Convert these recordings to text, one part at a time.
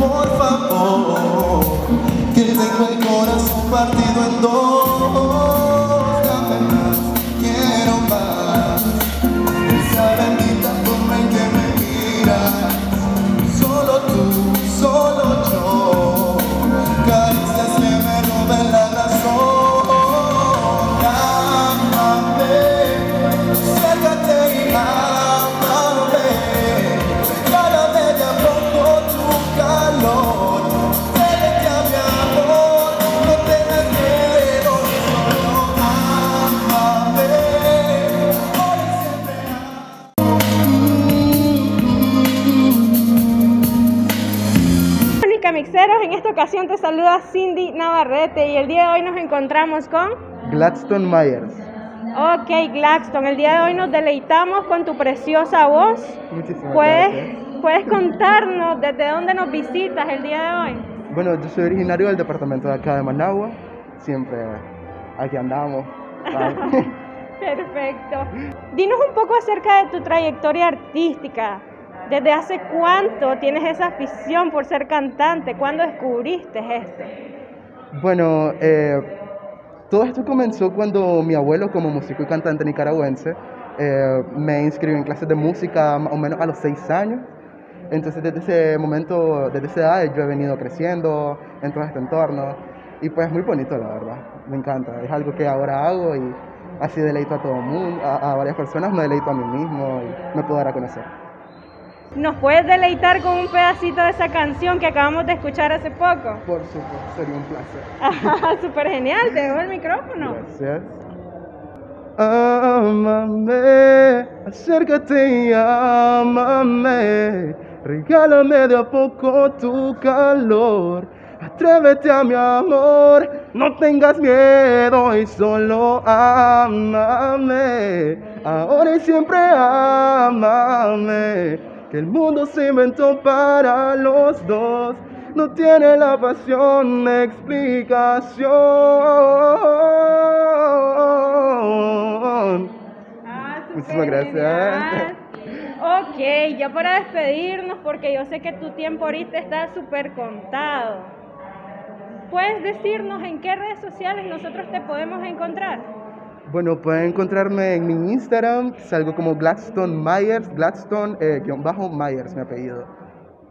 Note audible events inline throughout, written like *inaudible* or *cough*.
无法忘。Mónica Mixeros, en esta ocasión te saluda Cindy Navarrete y el día de hoy nos encontramos con... Gladstone Myers. Ok, Gladstone, el día de hoy nos deleitamos con tu preciosa voz. Muchísimas ¿Puedes, gracias. ¿Puedes contarnos desde dónde nos visitas el día de hoy? Bueno, yo soy originario del departamento de acá de Managua. Siempre aquí andamos. *laughs* *laughs* Perfecto. Dinos un poco acerca de tu trayectoria artística. ¿Desde hace cuánto tienes esa afición por ser cantante? ¿Cuándo descubriste esto? bueno, eh, todo esto comenzó cuando mi abuelo, como músico y cantante nicaragüense, eh, me inscribió en clases de música más o menos a los seis años. Entonces, desde ese momento, desde esa edad, yo he venido creciendo en todo este entorno. Y pues muy bonito, la verdad. Me encanta. Es algo que ahora hago y así deleito a todo el mundo, a, a varias personas, me deleito a mí mismo y me puedo dar a conocer. ¿Nos puedes deleitar con un pedacito de esa canción que acabamos de escuchar hace poco? Por supuesto, sería un placer. *laughs* Ajá, Súper genial, te dejo el micrófono. Gracias. Ámame, acércate y ámame. Regálame de a poco tu calor. Atrévete a mi amor, no tengas miedo y solo ámame. Ahora y siempre ámame. Que el mundo se inventó para los dos. No tiene la pasión explicación. Ah, Muchísimas gracias. Ok, ya para despedirnos, porque yo sé que tu tiempo ahorita está súper contado. ¿Puedes decirnos en qué redes sociales nosotros te podemos encontrar? Bueno, pueden encontrarme en mi Instagram, salgo como Gladstone Myers, Gladstone, eh, guion bajo Myers, mi apellido.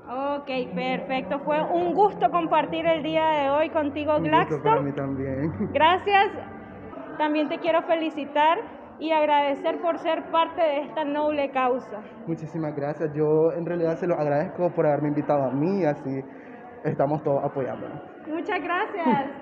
Ok, perfecto. Fue un gusto compartir el día de hoy contigo, Un gusto para mí también. *laughs* Gracias. También te quiero felicitar y agradecer por ser parte de esta noble causa. Muchísimas gracias. Yo en realidad se lo agradezco por haberme invitado a mí, así estamos todos apoyándonos. Muchas gracias.